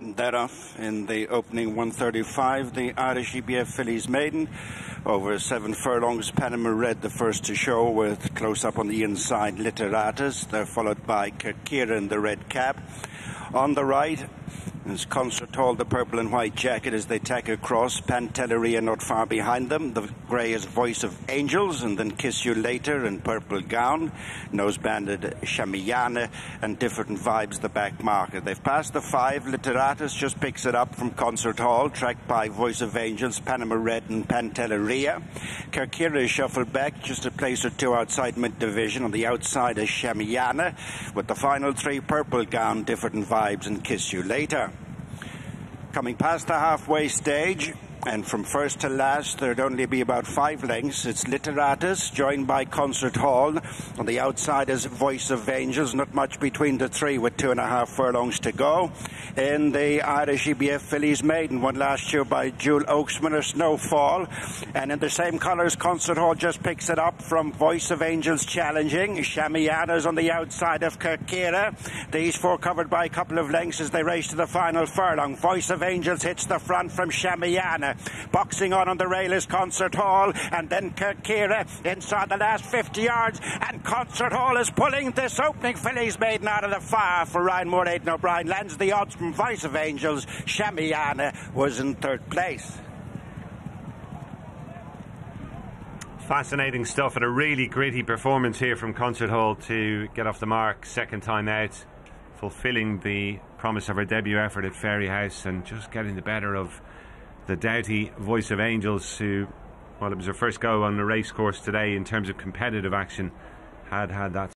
Thereof in the opening 135, the Irish EBF Fillies Maiden over seven furlongs. Panama Red, the first to show with close up on the inside Literatus. They're followed by Kirkira in the red cap. On the right, as Concert Hall, the purple and white jacket as they tack across. Pantelleria not far behind them. The grey is Voice of Angels, and then Kiss You Later in purple gown. Nose banded Shamiana, and different vibes the back marker. They've passed the five. Literatus just picks it up from Concert Hall, tracked by Voice of Angels, Panama Red, and Pantelleria. Kirkira is shuffled back just a place or two outside mid division. On the outside is Shamiana, with the final three purple gown, different vibes, and Kiss You Later. Coming past the halfway stage, and from first to last, there'd only be about five lengths. It's Literatus, joined by Concert Hall. On the outside is Voice of Angels, not much between the three, with two and a half furlongs to go. In the Irish EBF Fillies Maiden, won last year by Jewel Oaksman or Snowfall. And in the same colours, Concert Hall just picks it up from Voice of Angels challenging. Shamiana's on the outside of Kirkira. These four covered by a couple of lengths as they race to the final furlong. Voice of Angels hits the front from Shamiana. Boxing on on the rail is Concert Hall, and then Kirkira inside the last 50 yards, and Concert Hall is pulling this opening fillies maiden out of the fire for Ryan Moore. Aidan O'Brien lands the odds from Voice of Angels. Shamiana was in third place. Fascinating stuff and a really gritty performance here from Concert Hall to get off the mark second time out, fulfilling the promise of her debut effort at Fairyhouse and just getting the better of the doughty voice of Angels, who, well, it was her first go on the race course today in terms of competitive action, had had that